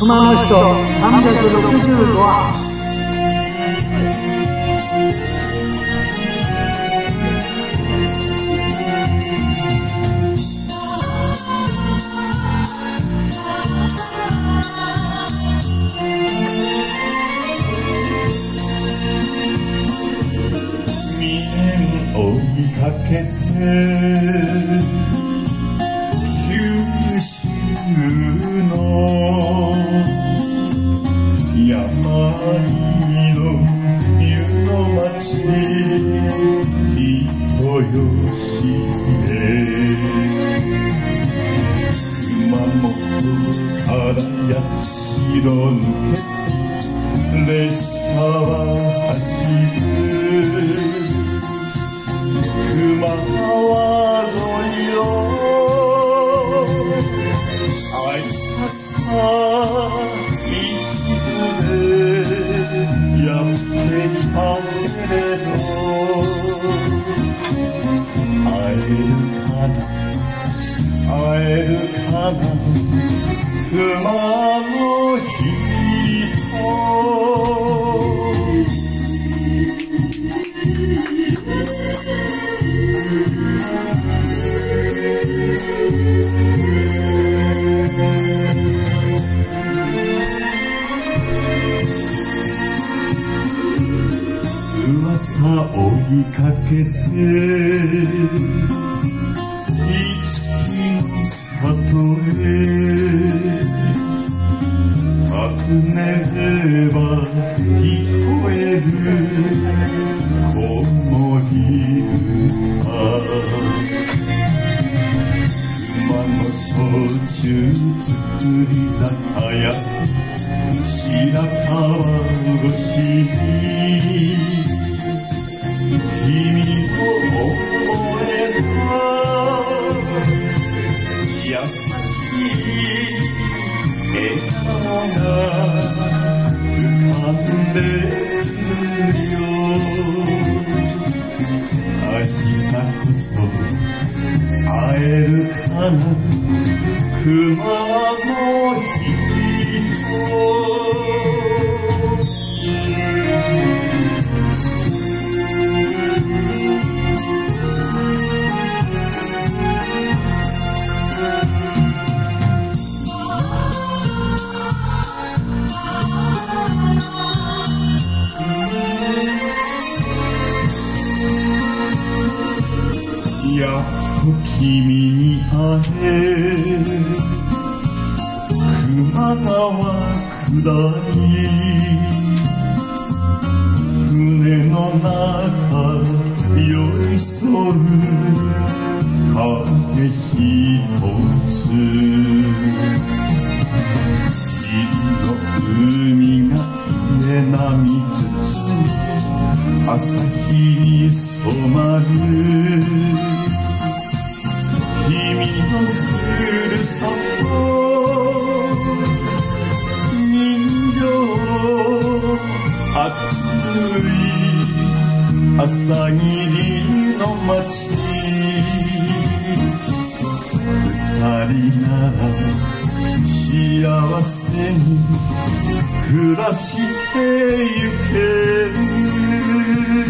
熊野市と365話かけて。あの湯の町人吉へ熊本から八代抜け列車は走る。熊川沿いをあいたさ会えるかな会えるかさ追いかけて五木の里へ。尋ねれば聞こえる。子守歌熊の焼酎作り酒屋。白川越優しい笑顔が浮かんでるよ。明日こそ会えるかな。熊の人やっと君に会え。熊川下り。船の中寄り添う。朝日に染まる君のふるさと人形暑い朝霧の街。二人なら幸せに暮らしてゆける you.